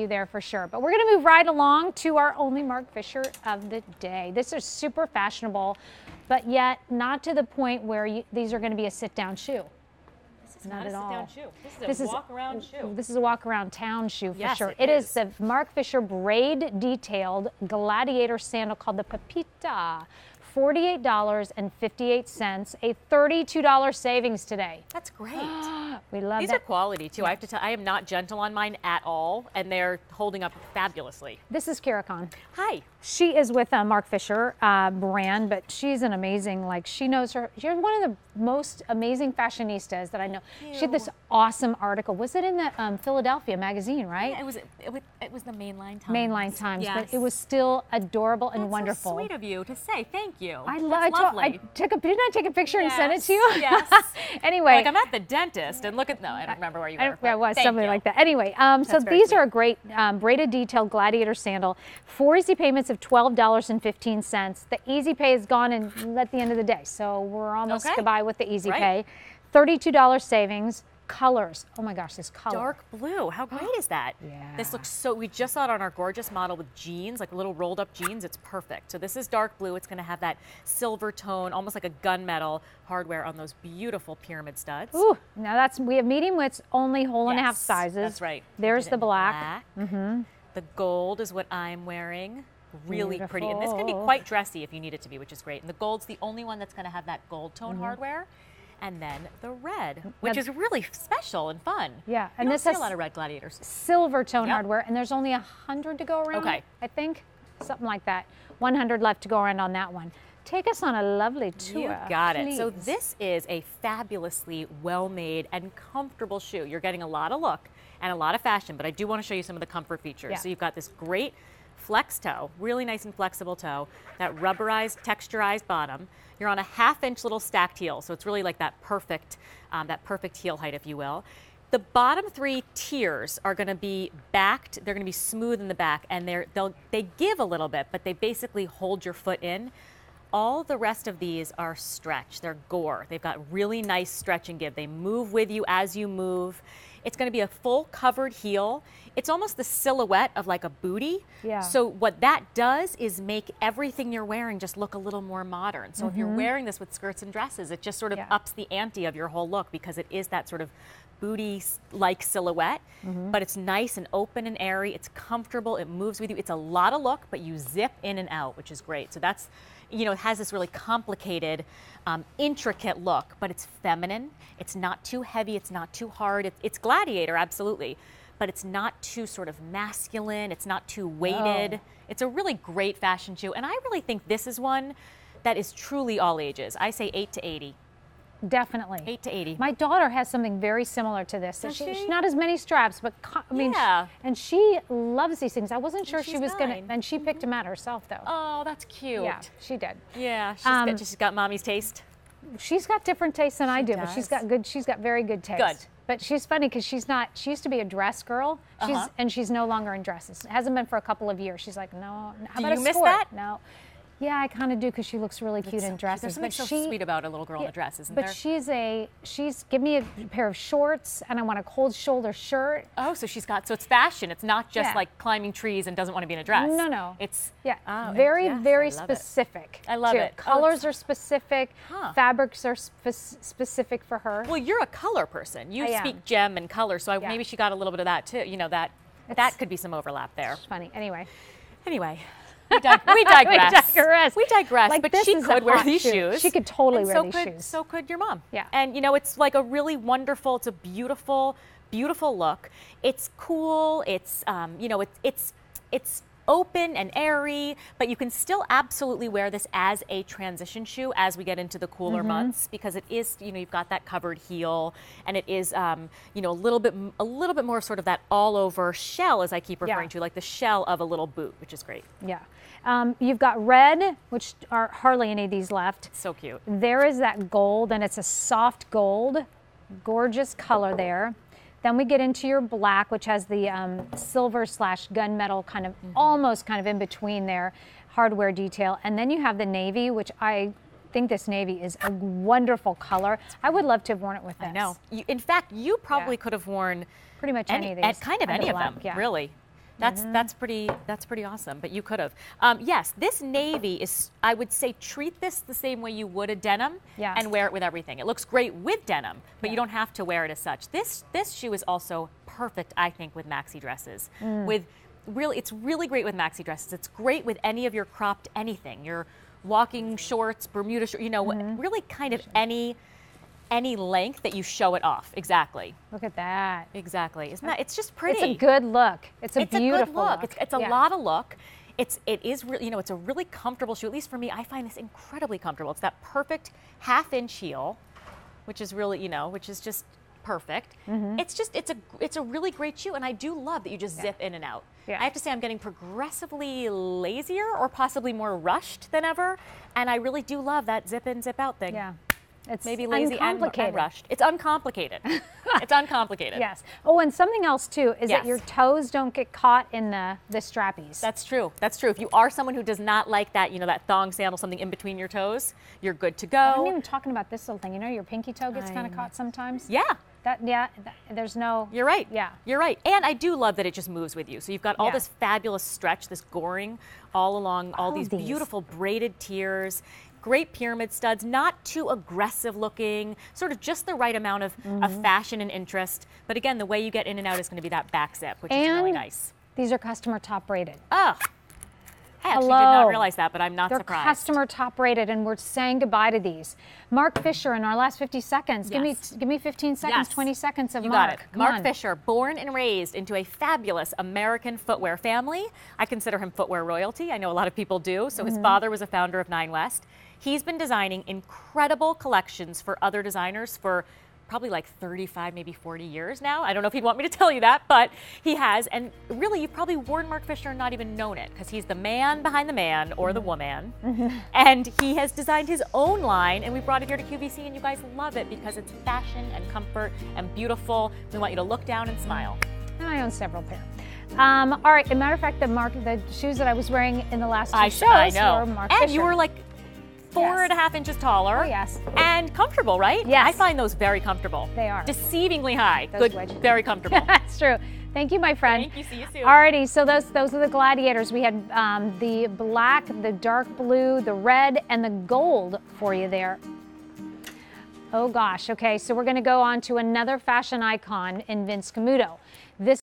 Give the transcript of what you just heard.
you there for sure. But we're going to move right along to our only Marc Fisher of the day. This is super fashionable, but yet not to the point where you, these are going to be a sit-down shoe. This is not, not at all. Shoe. This is this a walk-around shoe. This is a walk-around town shoe for yes, sure. It, it is. is the Marc Fisher braid detailed gladiator sandal called the Pepita. $48.58, a $32 savings today. That's great. we love These that. are quality too. I have to tell I am not gentle on mine at all, and they're holding up fabulously. This is Kara Khan. Hi. She is with uh, Marc Fisher uh, brand, but she's an amazing, like, she knows her. You're one of the most amazing fashionistas that I know. She had this awesome article. Was it in the um, Philadelphia magazine, right? Yeah, it was. It was, it was the Mainline Times. Mainline Times, yes. but it was still adorable and That's wonderful. So sweet of you to say. Thank you. I, lo- I. I took a didn't I take a picture yes. and send it to you? Yes. anyway, like I'm at the dentist and look at no, I don't remember where you were. don't- yeah, was Thank something you. like that. Anyway, um, so these sweet. are a great um, braided detailed gladiator sandal. Four easy payments of twelve dollars and fifteen cents. The easy pay is gone and at the end of the day, so we're almost Okay. goodbye with the easy Right. pay. Thirty-two dollars savings. Colors. Oh my gosh, this color. Dark blue. How great is that? Yeah. This looks so. We just saw it on our gorgeous model with jeans, like little rolled up jeans. It's perfect. So this is dark blue. It's going to have that silver tone, almost like a gunmetal hardware on those beautiful pyramid studs. Ooh, now that's we have medium widths, only whole and a half Yes, sizes. That's right. There's the in black. Mm-hmm. The gold is what I'm wearing. Really pretty. And this can be quite dressy if you need it to be, which is great. And the gold's the only one that's going to have that gold tone Mm-hmm. hardware. And then the red, mm, which Now- is really special and fun. Yeah, and this has- a lot of red gladiators. silver tone Yep. hardware, and there's only a hundred to go around. Okay. I think something like that. 100 left to go around on that one. Take us on a lovely tour. You got it. So this is a fabulously well-made and comfortable shoe. You're getting a lot of look and a lot of fashion, but I do want to show you some of the comfort features. Yeah. So you've got this great flex toe, really nice and flexible toe, that rubberized, texturized bottom. You're on a half-inch little stacked heel, so it's really like that perfect, um, that perfect heel height, if you will. The bottom three tiers are going to be backed. They're going to be smooth in the back, and they're they'll they give a little bit, but they basically hold your foot in. All the rest of these are stretch. They're gore. They've got really nice stretch and give. They move with you as you move. It's going to be a full covered heel. It's almost the silhouette of like a booty. Yeah. So what that does is make everything you're wearing just look a little more modern. So if you're mm-hmm. wearing this with skirts and dresses, it just sort of Yeah. ups the ante of your whole look because it is that sort of booty-like silhouette. Mm-hmm. But it's nice and open and airy. It's comfortable. It moves with you. It's a lot of look, but you zip in and out, which is great. So that's, you know, it has this really complicated, um, intricate look, but it's feminine. It's not too heavy. It's not too hard. It, it's gladiator, absolutely. But it's not too sort of masculine. It's not too weighted. No. It's a really great fashion shoe. And I really think this is one that is truly all ages. I say 8 to 80. Definitely. 8 to 80. My daughter has something very similar to this. Does She- she? she's not as many straps, but co- I mean, Yeah. and she loves these things. I wasn't sure she was gonna, and she picked them out herself though. Oh, that's cute. yeah, she did. Yeah, she's, Um, got, she's got mommy's taste. She's got different tastes than I do, but she's does. got good. She's got very good taste. Good. But she's funny because she's not. She used to be a dress girl. She's Uh-huh. and she's no longer in dresses. It hasn't been for a couple of years. She's like, no. How Do about you a miss skirt? that? No. Yeah, I kind of do because she looks really cute in dresses. There's something but so she, sweet about a little girl in Yeah, a dress, isn't but there? But she's a she's give me a pair of shorts and I want a cold shoulder shirt. oh, so she's got so it's fashion. It's not just Yeah. like climbing trees and doesn't want to be in a dress. No, no. It's Yeah, Oh, very yes, very I love it. specific. I love too. it. Oh, Colors it's- are specific. Huh. Fabrics are spe- specific for her. Well, you're a color person. You I am. speak gem and color, so I, Yeah. maybe she got a little bit of that too. You know that It's- that could be some overlap there. Funny. Anyway. Anyway, we, dig- we digress. digress. We digress. Like, but she could wear these shoe. shoes. She could totally and wear so these could, shoes. So could your mom. Yeah. And you know, it's like a really wonderful. It's a beautiful, beautiful look. It's cool. It's um, you know, it's it's it's open and airy, but you can still absolutely wear this as a transition shoe as we get into the cooler Mm-hmm. months because it is, you know, you've got that covered heel and it is, um, you know, a little bit, a little bit more sort of that all over shell, as I keep referring Yeah. to, like the shell of a little boot, which is great. Yeah. Um, you've got red, which are hardly any of these left. So cute. There is that gold, and it's a soft gold, gorgeous color there. Then we get into your black, which has the um, silver slash gunmetal kind of almost kind of in between there, hardware detail. And then you have the navy, which I think this navy is a wonderful color. I would love to have worn it with this. I know. You, in fact, you probably Yeah. could have worn Pretty much any, any, of these. kind of any of black, them, yeah. really. That's that's pretty that's pretty awesome. But you could have. Um, yes, this navy is. I would say treat this the same way you would a denim, Yes. and wear it with everything. It looks great with denim, but you don't have to wear it as such. This this shoe is also perfect, I think, with maxi dresses. Mm. With really, it's really great with maxi dresses. It's great with any of your cropped anything. Your walking shorts, Bermuda shorts. You know, Mm-hmm. really kind of any any length that you show it off. Exactly. Look at that. Exactly. Isn't that? It's just pretty It's a good look. It's a it's beautiful a good look. It's, it's a Yeah. lot of look. It's it is really you know it's a really comfortable shoe. At least for me, I find this incredibly comfortable. It's that perfect half inch heel, which is really you know which is just perfect. Mm-hmm. It's just it's a it's a really great shoe, and I do love that you just zip in and out. Yeah. I have to say I'm getting progressively lazier or possibly more rushed than ever, and I really do love that zip in zip out thing. Yeah. It's Maybe lazy and, and rushed. It's uncomplicated. it's uncomplicated. Yes. Oh, and something else too is Yes. that your toes don't get caught in the the strappies. That's true. That's true. If you are someone who does not like that, you know, that thong sandal, something in between your toes, you're good to go. I'm even talking about this little thing. You know, your pinky toe gets kind of caught sometimes. Yeah, That yeah. That, there's no. you're right. Yeah. You're right. And I do love that it just moves with you. So you've got all Yeah. this fabulous stretch, this goring all along all, All these, these. beautiful braided tiers. Great pyramid studs, not too aggressive looking, sort of just the right amount of, Mm-hmm. of fashion and interest. But again, the way you get in and out is going to be that back zip, which is really nice. These are customer top rated. Oh, I actually did not realize that, but I'm not They're surprised. customer top rated, and we're saying goodbye to these. Marc Fisher in our last 50 seconds. Give me give me 15 seconds, Yes. 20 seconds of You Marc. got it. Come Marc on. Fisher, born and raised into a fabulous American footwear family. I consider him footwear royalty. I know a lot of people do. So Mm-hmm. his father was a founder of Nine West. He's been designing incredible collections for other designers for probably like 35, maybe 40 years now. I don't know if he'd want me to tell you that, but he has. And really, you've probably worn Marc Fisher and not even known it because he's the man behind the man or the woman. And he has designed his own line, and we brought it here to QVC, and you guys love it because it's fashion and comfort and beautiful. We want you to look down and smile. And I own several pair. Um, all right. As a matter of fact, the Marc the shoes that I was wearing in the last two I, shows I know. were Marc and Fisher. you were like four Yes. and a half inches taller. Oh, yes. And comfortable, right? Yes. I find those very comfortable. They are. Deceivingly high. Those Good. wedges. Very comfortable. That's true. Thank you, my friend. Thank you. See you soon. Alrighty, so those those are the gladiators. We had um, the black, the dark blue, the red, and the gold for you there. Oh gosh. Okay, so we're going to go on to another fashion icon in Vince Camuto.